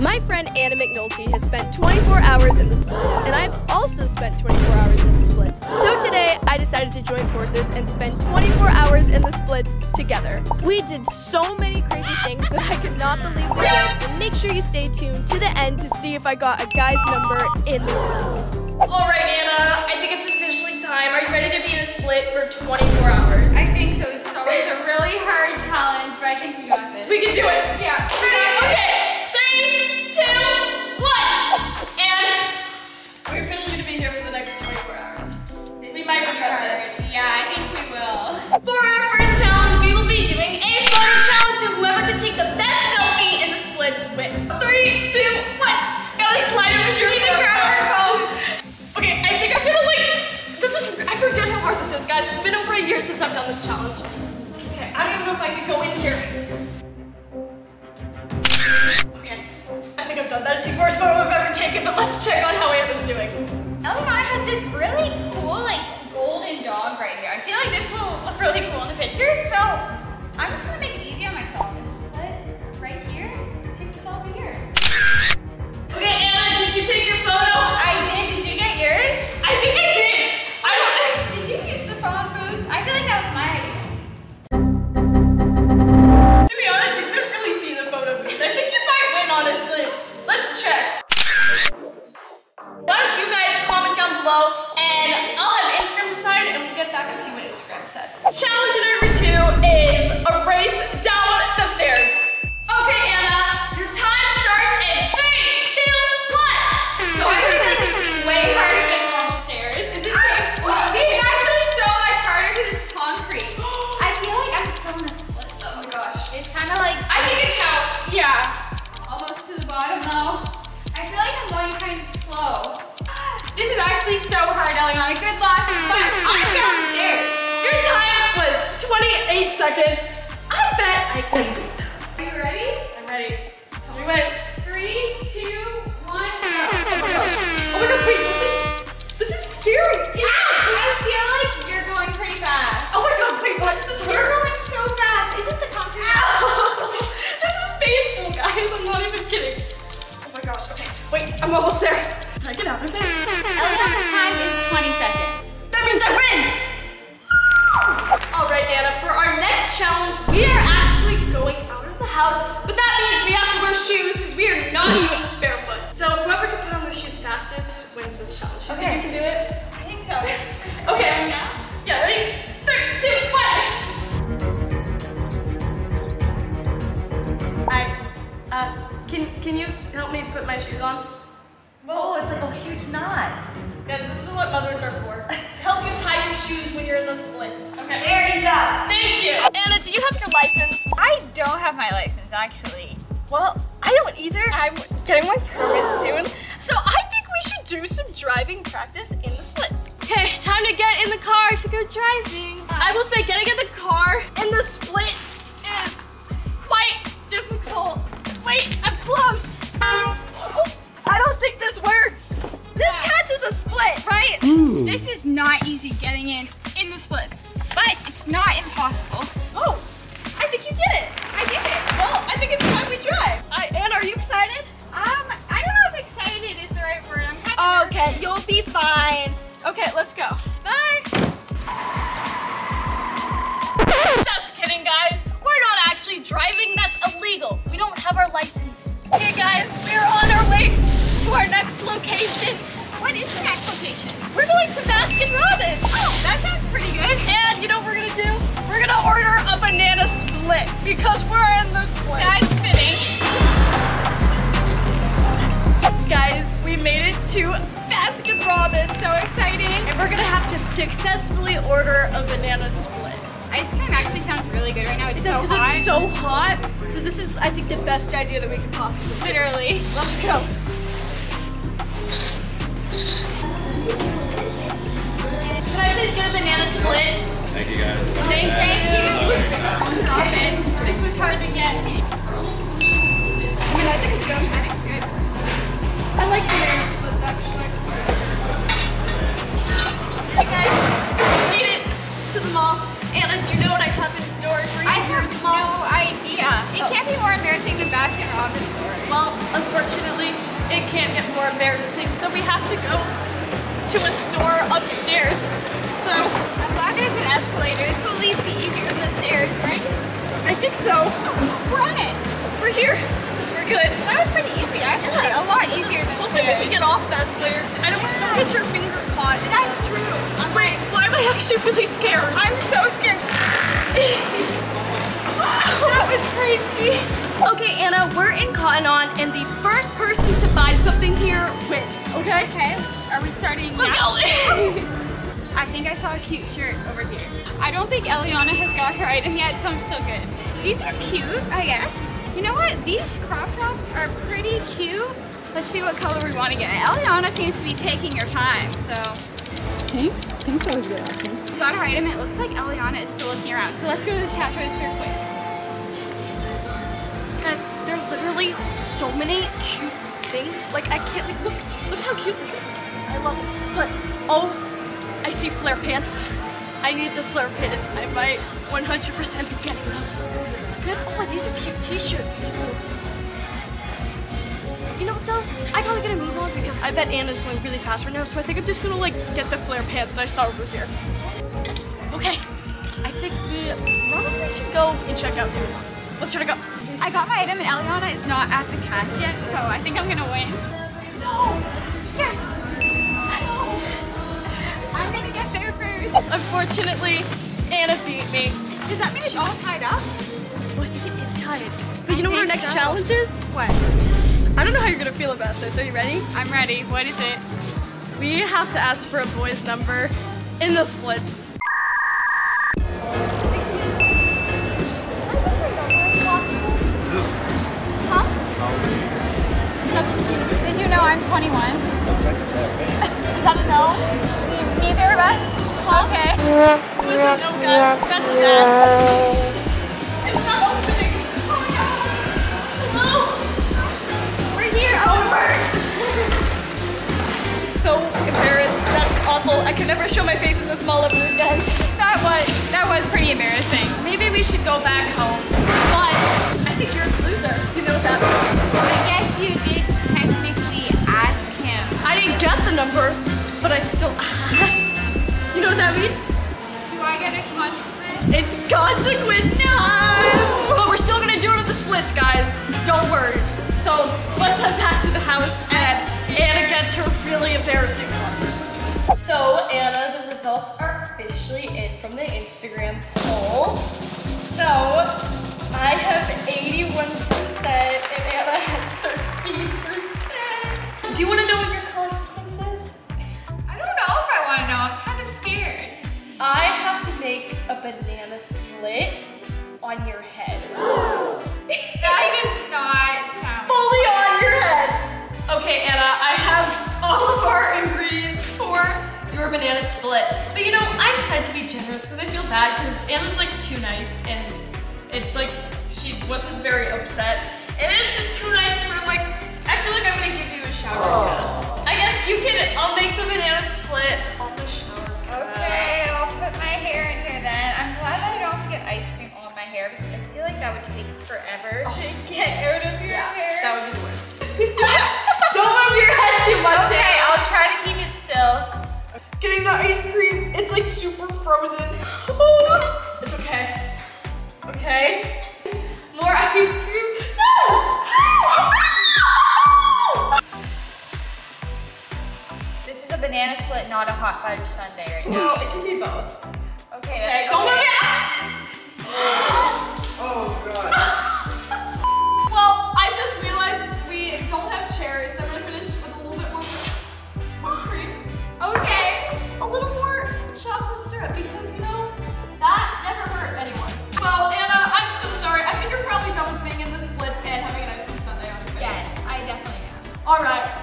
My friend Anna McNulty has spent 24 hours in the splits, and I've also spent 24 hours in the splits. So today, I decided to join forces and spend 24 hours in the splits together. We did so many crazy things that I could not believe we did, and make sure you stay tuned to the end to see if I got a guy's number in the splits. All right, Anna, I think it's officially time. Are you ready to be in a split for 24 hours? I think so. This is always a really hard challenge, but I think we got this. We can do it. Yeah. Ready? Okay, I've done this challenge. Okay, I don't even know if I could go in here. Okay, I think I've done that. It's the worst photo I've ever taken, but let's check on how Anna's doing. Elliana has this really cool, like, golden dog right here. I feel like this will look really cool in the picture, so I'm just gonna make below and I'll have Instagram decide and we'll get back to see what Instagram said. Challenge number two bet I this challenge. You Okay. think you can do it? I think so. Okay. Yeah, ready? Three, two, one. Hi. Uh, can can you help me put my shoes on? Oh, it's like a huge knot. Guys, this is what mothers are for. to help you tie your shoes when you're in the splits. Okay. There you go. Thank you. Anna, do you have your license? I don't have my license actually. Well, I don't either. I'm getting my permit soon. So I think we should do some driving practice in the splits. Okay, time to get in the car to go driving. Uh, I will say getting in the car in the splits is quite difficult. Wait, I'm close. I don't think this worked. This counts as a split, right? This is not easy getting in in the splits, but it's not impossible. Oh, I think you did it. I did it. Well, I think it's time fine. Okay, let's go. Bye. Just kidding, guys. We're not actually driving. That's illegal. We don't have our licenses. Hey, guys, we're on our way to our next location. What is the next location? We're going to Baskin Robbins. Oh, that sounds pretty good. And you know what we're gonna do? We're gonna order a banana split because we're in the split. That's fitting. Guys, we made it to exciting. And we're gonna have to successfully order a banana split. Ice cream actually sounds really good right now. It's Just so hot. it's so hot. So this is, I think, the best idea that we could possibly do. Literally. Let's go. Can I please get a banana split? Thank you guys. Thank you. This can't get more embarrassing, so we have to go to a store upstairs. So, I'm glad there's an escalator. This will at least be easier than the stairs, right? I think so. We're on it. We're here. We're good. That was pretty easy, actually. A lot easier than Hopefully we stairs. can get off the escalator. I don't, don't get your finger caught. That's true. I'm Wait, why am I actually really scared? I'm so scared. that was crazy. Okay, Anna, we're in Cotton On, and the first person to buy something here wins, okay? Okay, are we starting Let's now? go! I think I saw a cute shirt over here. I don't think Elliana has got her item yet, so I'm still good. These are cute, I guess. You know what? These crop tops are pretty cute. Let's see what color we want to get. Elliana seems to be taking her time, so. Pink? Pink's always good option. We got her item. It looks like Elliana is still looking around. So let's go to the cash register quick. Guys, there are literally so many cute things. Like, I can't, like, look, look how cute this is. I love it. But, oh, I see flare pants. I need the flare pants. I might 100% be getting those. Good. Oh, these are cute t-shirts, too. You know what, though? I gotta get a move on because I bet Anna's going really fast right now, so I think I'm just gonna, like, get the flare pants that I saw over here. Okay. I think we probably should go and check out, honest. Let's try to go. I got my item and Elliana is not at the cash yet, so I think I'm gonna win. No! Yes! I'm gonna get there first. Unfortunately, Anna beat me. Does that mean it's all tied up? Well, I think it is tied. But you know what our next so. challenge is? What? I don't know how you're gonna feel about this. Are you ready? I'm ready. What is it? We have to ask for a boy's number in the splits. Know I'm 21? is that a no? Neither of us? Okay. No. That's sad. It's not opening. Oh my god. Hello? We're here. Oh, I'm so embarrassed. That's awful. I can never show my face in this mall ever again. That was that was pretty embarrassing. Maybe we should go back home. But I think you're a loser. You know that but I still asked. You know what that means? Do I get a consequence? It's consequence time! But we're still gonna do it at the splits, guys. Don't worry. So let's head back to the house and Anna gets her really embarrassing consequence. So Anna, the results are officially in from the Instagram poll. So I have 81% and Anna has 13%. Do you wanna know a banana split on your head. That does not sound. Fully on your head. Okay, Anna, I have all of our ingredients for your banana split. But you know, I decided to be generous because I feel bad because Anna's like too nice and it's like she wasn't very Oh. forever to get out of your hair. That would be the worst. Don't move your head too much. okay, Anna. I'll try to keep it still. Getting the ice cream, it's like super frozen. Oh, it's okay. Okay. More ice cream. No! No! This is a banana split, not a hot fudge sundae right now. No, it can be both. Okay, Okay, don't move head. Oh god. Chocolate syrup because you know that never hurt anyone. Well, Anna, I'm so sorry. I think you're probably done with being in the splits and having an ice cream sundae on your face. Yes, I definitely am. All right.